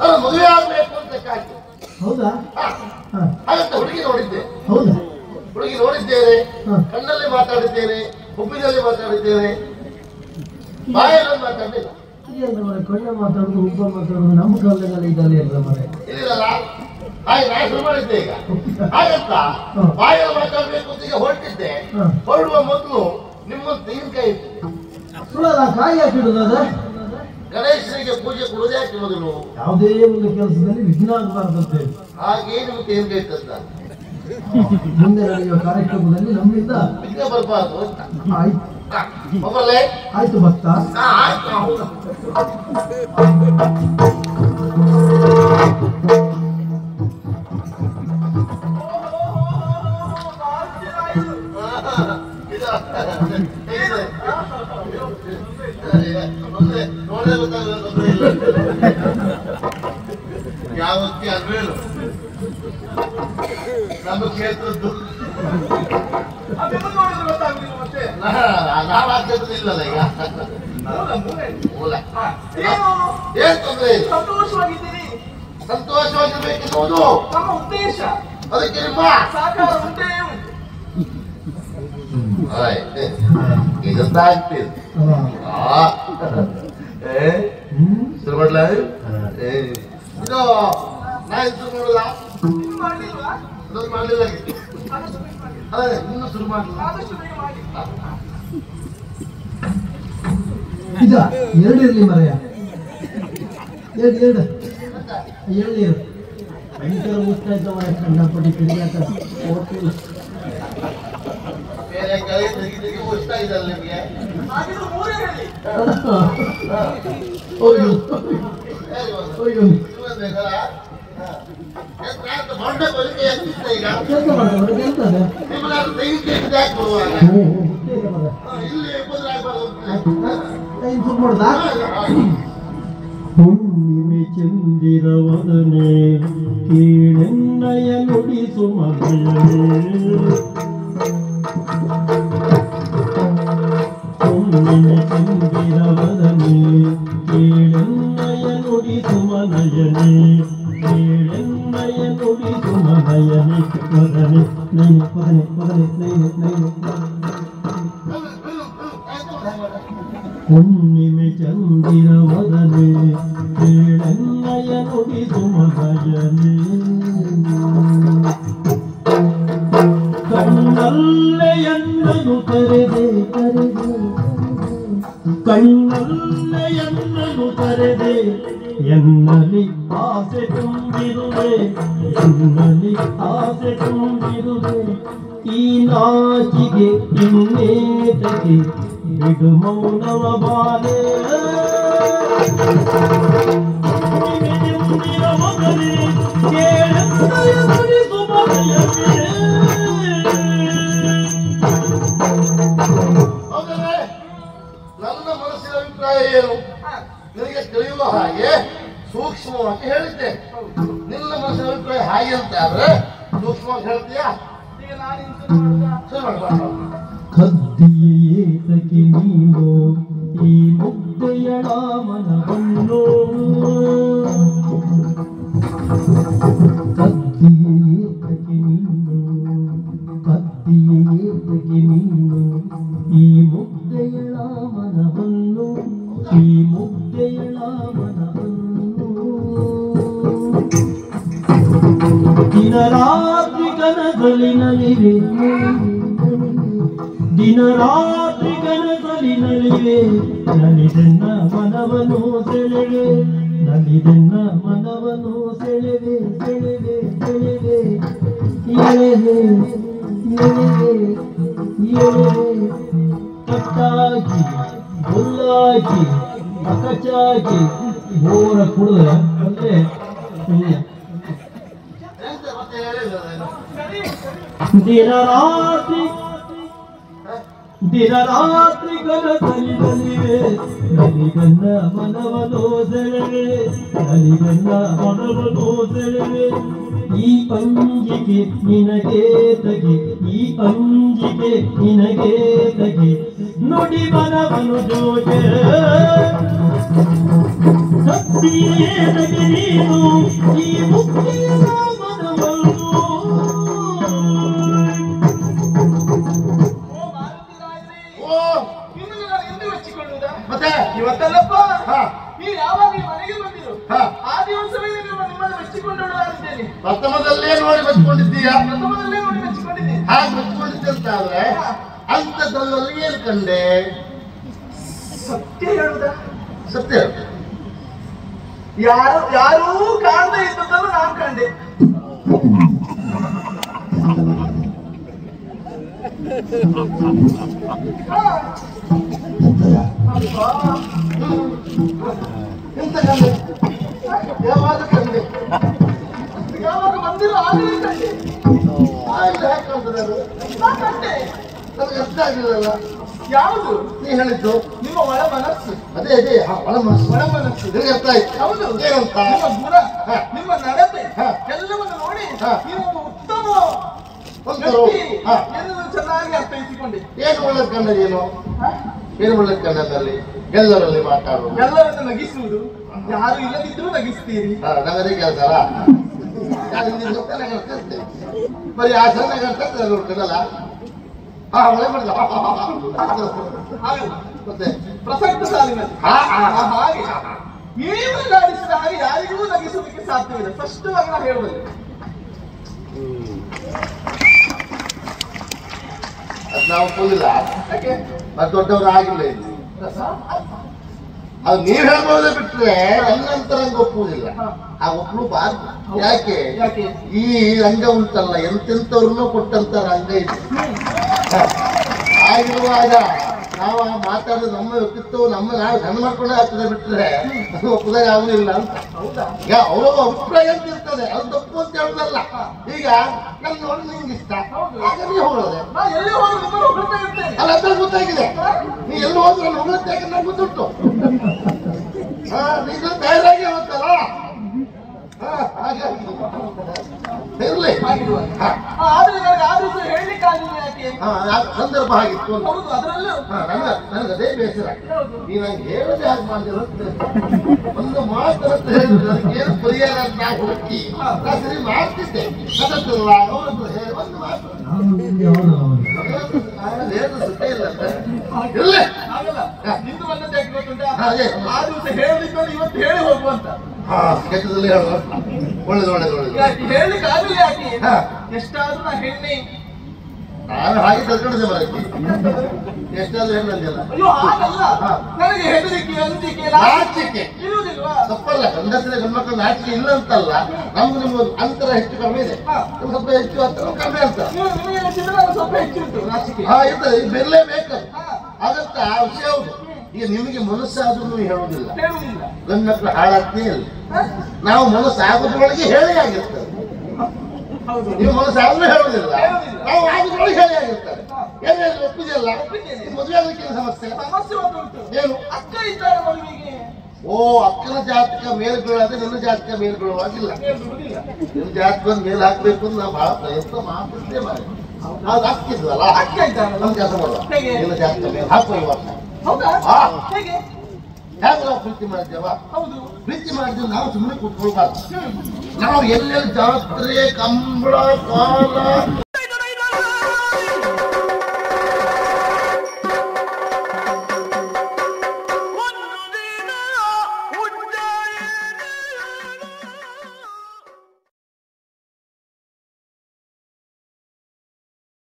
ನಾನು ಮದುವೆ ಆಗ್ಬೇಕು ಅಂತ ಕಾಯ್ತು ಹೌದಾ ಹಾಗಂತ ಹುಡುಗಿ ನೋಡಿದ್ದೆ. ಹೌದಾ? ಹುಡುಗಿ ನೋಡಿದ್ದೇನೆ ಕಣ್ಣಲ್ಲಿ ಮಾತಾಡಿದ್ದೇನೆ ಹುಬ್ಬಿನಲ್ಲಿ ಮಾತಾಡಿದ್ದೇನೆ. ಬಾಯಲ್ಲಿ ಮಾತಾಡಲಿಲ್ಲ. ಕಣ್ಣ ಮಾತಾಡುದು ಉಬ್ಬ ಮಾತಾಡುದು ನಮ್ಮ ಕಾಲದಲ್ಲಿ ಇದಲ್ಲ ಇಲ್ಲ ಮನೆ ಇದಿರಲ್ಲ ಹಾಗೆ ನಾನು ಶುರು ಮಾಡಿದ್ದೆ ಈಗ. ಹಾಗಂತ. ಬಾಯಲ್ಲಿ ಮಾತಾಡ್ಬೇಕು ಅಂತ ಈಗ ಹೊರಟಿದ್ದೆ. ಹೊರಡುವ ಮೊದಲು ನಿಮ್ಮ ತೆಂಗಿನಕಾಯಿ ಸುಳ್ಳಲ್ಲ ಕಾಯಿ ಹಾಕಿಡುದು ಅದ? ಗಣೇಶನಿಗೆ ಪೂಜೆ ಕೊಡೋದು ಯಾಕೆ ಮೊದಲು? ಯಾವುದೇ ಒಂದು ಕೆಲಸದಲ್ಲಿ ವಿಘ್ನ ಆಗಬಾರ್ದಂತೆ. ಹೇಳಿ ಹಾಗೆ ನಿಮ್ಮ ಏನ್ ಇಟ್ಟದ್ದ ಮುಂದೆ ನಡೆಯುವ ಕಾರ್ಯಕ್ರಮದಲ್ಲಿ ನಮ್ಮಿಂದ ವಿಘ್ನ ಬರಬಾರ್ದು ಅಂತ. ಆಯ್ತು. ಭಕ್ತ. ಆಯ್ತು ಹೌದು. ಯಾವತ್ತಿ ಅಲ್ವೇನು ನಮ್ಮ ಕ್ಷೇತ್ರದ್ದು ನಾವು ಆ ಕ್ಷೇತ್ರದಿಲ್ಲಲ್ಲ ಈಗ ಮೂಲ ಏನ್ ತೊಂದ್ರೆ ಇಲ್ಲ ಸಂತೋಷವಾಗಿದ್ದೀನಿ ಸಂತೋಷವಾಗಿರ್ಬೇಕೆನ್ನುವುದು ನಮ್ಮ ಉದ್ದೇಶ ಅದಕ್ಕೆ ನಿಮ್ಮ ಸಾಕಾರ ಉಂಟೇ ಉಂಟು ಆ. ಏ ಹ್ಮ್ ಶುರು ಮಾಡ್ಲಾ ಏ ಇದು ಅದೇ ಇನ್ನು ಶುರು ಮಾಡಿ ಎರಡು ಇರಲಿ ಮರೆಯ ಎರಡು ಎರಡು. ಎಳ್ನೀರು ಭಯಂಕರ ಮುಚ್ಚಾಯ್ತ ಮರ ಕಂಡಪಟ್ಟಿ ಕಡಿಮೆ ಹೋಗ್ತಿಲ್ಲ ಬೇರೆ ಕೈ ಇಷ್ಟ ಇದಲ್ಲ ನಿಮಗೆ? ಈಗ? ನಿಮ್ಮನ್ನ ಯಾಕೆ ಬರುವಾಗ ಇಲ್ಲಿ ಹುಣ್ಣಿಮೆ ಚಂದಿರವದನೆ ಕೀಳೆನ್ನಯ ನುಡಿಸು ಹುಣ್ಣಿಮೆ ಚಂದಿರವದನೆ ಕೀಳೆನ್ನಯ ನುಡಿಸು ಮನಯನೆ ಕೀಳೆನ್ನಯ ನುಡಿಸು ಮನಯನೆ ಮದನೆ ನೈನೆ ಮದನೆ ಮದನೆ ನೈನೆ ನೈನೆ ಹುಣ್ಣಿಮೆ ಚಂದಿರವದನೆ ಕೇಳನ್ನಯ ನುಡಿಸು ಮಗಯನೆ ಕಣ್ಣಲ್ಲೆಯನ್ನನು ಕರೆದೆ, ಎನ್ನಲಿ ಆಸೆ ತುಂಬಿರುವೆ, ಎನ್ನಲಿ ಆಸೆ ತುಂಬಿರುವೆ. ಈ ನಾಚಿಗೆ ಇನ್ನೇತಗೆ ಬಿಡು ಮೌನವ ಬಾಲೆ. ನಿಮಿದಿರ ನನ್ನ ಮನಸ್ಸಿನ ಅಭಿಪ್ರಾಯ ಏನು? ನಿನಗೆ ತಿಳಿಯುವ ಹಾಗೆ ಸೂಕ್ಷ್ಮವಾಗಿ ಹೇಳಿದ್ದೆ. ನಿನ್ನ ಮನಸ್ಸಿನ ಅಭಿಪ್ರಾಯ ಹಾಗೆ ಅಂತ ಆದ್ರೆ ಸೂಕ್ಷ್ಮವಾಗಿ ಹೇಳ್ತೀಯಾ? ಕದ್ದಿಯೇತಕ್ಕೆ ನೀನು ಈ ಮುಗ್ಧೆಯಳ ಮನವನ್ನು ದಿನ ಕನಸಲಿ ನಲಿವೆ. ದಿನರಾತ್ರಿ ಕನಸಲಿ ನಲಿವೆ. ನಲಿದೆನ್ನ ಮನವನ್ನು ಸೆಳೆವೆ. ನಲಿದೆನ್ನ ಮನವನ್ನು ಸೆಳೆವೆ ಸೆಳೆವೆ ಸೆಳೆವೆ. ಎಳೆವೆ ಎಳೆವೆ ಎಳೆವೆ ಕಟ್ಟಾಗಿ ಹುಲ್ಲಾಗಿ ಅಕಚಾಗಿ ಬೋರ ಕುಡಿದ್ರೆ ಪುಣ್ಯ ಎಂತ ಮತ್ತೆ ಹೇಳಿದ್ರು ಅದನ್ನು? ಸರಿ ಸರಿ ದಿನ ರಾತ್ರಿ ದಿನ ರಾತ್ರಿ ಕನಸಲಿನಲ್ಲಿವೆ ನಲಿಗನ್ನ ಮನವ ಸೆಳೆವೆ ನಲಿಗನ್ನ ಮನವ ಸೆಳೆವೆ ಈ ಅಂಜಿಕೆ ನಿನಗೆ ತಗೆ, ಈ ಅಂಜಿಕೆ ನಿನಗೆ ತಗೆ. ನುಡಿ ಮನವನು ಸತ್ತಿಯೇ ತಗಿ ನೀನು, ಈ ಮುಕ್ತಿಯ ಹಾ. ನೀವು ಯಾವಾಗ ಮನೆಗೆ ಬಂದಿರು? ಆ ದಿವಸವೇ ನಿಮ್ಮ ನಿಮ್ಮನ್ನು ಮೆಚ್ಚಿಕೊಂಡು ಪ್ರಥಮದಲ್ಲೇ ನೋಡಿ ಮೆಚ್ಚಿಕೊಂಡಿದ್ದೀಯಾ? ಪ್ರಥಮದಲ್ಲೇ ನೋಡಿ ಮೆಚ್ಚಿಕೊಂಡಿದ್ದೀನಿ ಹಾಗೆ ಮೆಚ್ಚಿಕೊಂಡಿದ್ದೆ ಅಂತ ಆದ್ರೆ ಅಂಥದ್ರಲ್ಲಿ ಏನು ಕಂಡೆ? ಸತ್ಯ ಹೇಳುದ? ಸತ್ಯ ಯಾರು ಯಾರು ಯಾರೂ ಕಾಣದೇ ಇದ್ದದನ್ನು ನಾನು ಕಂಡೆ. ಹಾ. ಎಂತ ಕಂಡೆ ಯಾವಾಗ ಕಂಡೆ ಆಗಲೇ ಕಂಡೆ ಯಾಕೆ ಅದು ನಾ ಕಂಡೆ ನನಗೆ ಅರ್ಥ ಆಗಿಲ್ಲಲ್ಲ ಯಾವುದು ನೀ ಹೇಳಿದ್ದು ನಿಮ್ಮ ಒಳ ಮನಸ್ಸು ಅದೇ ಅದೇ ಒಳ ಮನಸ್ಸು ಒಳ ಮನಸ್ಸು ನಿನಗೆ ಅರ್ಥ ಆಯ್ತು ಹೌದು ಏನಂತ ನಿಮ್ಮ ಗುಣ. ನಿಮ್ಮ ನಡತೆ ಎಲ್ಲವನ್ನು ನೋಡಿ. ನೀವು ಒಂದು ಉತ್ತಮ ಎನ್ನುವುದು ಚೆನ್ನಾಗಿ ಅರ್ಥೈಸಿಕೊಂಡೆ ಏನು ಒಳ್ಳೆ ಕಂಡದೇನು ಏನು ಒಳ್ಳೆ ಕಂಡದಲ್ಲಿ ಎಲ್ಲರಲ್ಲಿ ಮಾತಾಡುವುದು. ಎಲ್ಲರನ್ನು ನಗಿಸುವುದು. ಯಾರು ಇಲ್ಲದಿದ್ರೂ ನಗಿಸ್ತೀರಿ. ನಗರಿ ಕೆಲಸ. ಬರೀ ಆ ಸಲ ನಗಾಡ್ತಿರ್ತೆ ನೋಡ್ಕೊಂಡಲ್ಲ ಹಾ ಒಳ್ಳೆ ಮಾಡಿದ ಮತ್ತೆ? ಪ್ರಸಕ್ತ ಸಾಲಿನಲ್ಲಿ. ಹಾಗೆ. ನೀವು ನಗಾಡಿಸಿದ ಹಾಗೆ ಯಾರಿಗೂ ನಗಿಸುವುದಕ್ಕೆ ಸಾಧ್ಯವಿಲ್ಲ. ಸ್ಪಷ್ಟವಾಗಿ ನಾನು ಹೇಳುವುದು ಅದು ನಾವು ಒಪ್ಪುದಿಲ್ಲ. ಯಾಕೆ? ಅದು ದೊಡ್ಡವರು ಆಗಿಲ್ಲ ಇಲ್ಲಿ? ಅದು ನೀವ್ ಹೇಳ್ಬೋದೇ ಬಿಟ್ರೆ ನನ್ನಂತರಂಗ ಒಪ್ಪುವುದಿಲ್ಲ. ಹಾ. ಆ ಒಪ್ಪು ಬಾರ್ ಯಾಕೆ? ಈ ರಂಗ ಉಂಟಲ್ಲ ಎಂತೆಂಥವ್ರನ್ನೂ ಕೊಟ್ಟಂತ ರಂಗ ಇದೆ. ಆಗಿರುವಾಗ ನಾವು ಆ ಮಾತಾಡೋದು ನಮ್ಮ ವ್ಯಕ್ತಿತ್ವ ನಮ್ಮ ನಾವು ಸಣ್ಣ ಮಾಡ್ಕೊಂಡೇ ಆಗ್ತದೆ ಬಿಟ್ರೆ ಅದು ಒಪ್ಪದಾಗ ಆಗುದಿಲ್ಲ ಅಂತ. ಈಗ ಅವರ ಅಭಿಪ್ರಾಯ ಅಂತ ಇರ್ತದೆ ಅದು ತಪ್ಪು ಅಂತ ಹೇಳುದಲ್ಲ. ಈಗ ನನ್ನ ನೋಡಿ ನಿಂಗೆ ಇಷ್ಟ. ಹೋಗೋದೆ. ಅಲ್ಲ ಅದ್ರ ಗೊತ್ತಾಗಿದೆ. ನೀ ಎಲ್ಲಿ ಹೋದ್ರೆ ಅಲ್ಲಿ ಹೋಗುತ್ತೆ ನಂಗೆ ಗೊತ್ತುಂಟು. ಹಾ ನೀನು ತಯಾರಾಗಿ ಹೋಗ್ತಲ್ಲ? ಇರ್ಲಿ. ಆದ್ರೆ ನನಗೆ ಹೇಳಲಿಕ್ಕೆ ಯಾಕೆ? ಸಂದರ್ಭ ಆಗಿತ್ತು ಅಂತ. ಹೌದು ಅದರಲ್ಲೂ. ಹಾ ನನಗ ನನಗೆ ಅದೇ ಬೇಸರ. ನೀ ನಂಗೆ ಹೇಳದೆ ಹಾಗೆ ಒಂದು ಮಾತ್ರ ಹೇಳಿದ್ರೆ ಅದಕ್ಕೆ ಏನು ಪರಿಹಾರ ಅಂತ ಹುಡುಕಿ ಸರಿ ಮಾಡ್ತಿದ್ದೆ. ಅವ್ರದ್ದು ಹೇಳಿ ಒಂದು ಮಾತು. ಹೌದು ಹೌದು. ನಾನು ಹೇಳಿದ ಸುದ್ದಿ ಇಲ್ಲ ಅಂತ. ನಿಂದು ಇವತ್ತು ಹೇಳಿ ಹೋಗುವಂತ ಹಾ ಕೆಟ್ಟದಲ್ಲಿ ಹೇಳು ಒಳ್ಳೇದು ಒಳ್ಳೇದು ಒಳ್ಳೇದು ಯಾಕೆ ಹೇಳಲಿಕ್ಕೆ ಆಗಲಿಲ್ಲ ಯಾಕೆ ಹಾ. ಎಷ್ಟಾದ್ರೂ ಹೆಣ್ಣೆ ಹಾಗೆ ಬರಕ್ಕೆ ಎಷ್ಟಾದ್ರೂ ಅಯ್ಯೋ ನನಗೆ ತಪ್ಪಲ್ಲ ಗಂಡಸರ ಗಂಡ್ಮಕ್ಳು ನಾಚಿಕೆ ಇಲ್ಲ ಅಂತಲ್ಲ ನಮ್ಗೆ ನಿಮ್ಗೆ ಅಂತರ ಹೆಚ್ಚು ಕಡಿಮೆ ಇದೆ ಸ್ವಲ್ಪ ಹೆಚ್ಚು ಅಂತರ ಕಡಿಮೆ ಅಂತ ಸ್ವಲ್ಪ ಹೆಚ್ಚುಂಟು ನಾಚಿಕೆ ಹಾ ಇರ್ತದೆ ಇದು ಬೆರಲೇಬೇಕು ಆಸೆ ಆ ವಿಷಯ ಹೌದು ಈಗ ನಿಮಗೆ ಮನಸ್ಸಾದ್ರೂ ಹೇಳುವುದಿಲ್ಲ. ಗಂಡ ಮಕ್ಕಳು ಹಾಳಾಗ್ತೇ ಇಲ್ಲ. ನಾವು ಮನಸ್ಸು ಆಗೋದ್ರೊಳಗೆ ಹೇಳಿ ಆಗಿರ್ತದೆ. ಹೌದು. ನೀವು ಮನಸ್ಸಾದ್ರೂ ಹೇಳುವುದಿಲ್ಲ. ನಾವು ಆಗೋದ್ರೊಳಗೆ ಹೇಳಿ ಆಗಿರ್ತಾರೆ ಏನೇನು ಒಪ್ಪಿದೆಯಲ್ಲ. ಮದುವೆ ಆಗಲಿಕ್ಕೆ ಸಮಸ್ಯೆ ಏನು? ಅಕ್ಕ ಇದ್ದಾರೆ ಮದುವೆಗೆ ಓ ಅಕ್ಕನ ಜಾತಕ ಮೇಲೆ ಬೀಳಾದ್ರೆ ನನ್ನ ಜಾತಕ ಮೇಲೆ ಬೀಳುವಾಗಿಲ್ಲ ನಿಮ್ಮ ಜಾತಕ ಮೇಲೆ ಹಾಕ್ಬೇಕು ಅಂತ ನಾವು ಬಹಳ ಪ್ರಯತ್ನ ಮಾಡ್ತಿದ್ದೆ ಮಾಡಿ ಅದು ಹಾಕ್ತಿದ್ವಲ್ಲ ಅಕ್ಕಿ ಇದ್ದಾರಲ್ಲ ನಮ್ ಕೆಲಸ ಮಾಡುವ ಹಾಕುವ ಈ ವರ್ಷ. ಹೌದಾ. ಹೇಗೆ? ನಾವು ಪ್ರೀತಿ ಮಾಡಿದ್ದೇವ? ಹೌದು. ಪ್ರೀತಿ ಮಾಡಿದ್ರೆ ನಾವು ಸುಮ್ಮನೆ ಕೂತ್ಕೊಳ್ಬಾರ್ದು. ನಾವು ಎಲ್ಲೆಲ್ಲಿ ಜಾತ್ರೆ ಕಂಬಳ ಕಾಲ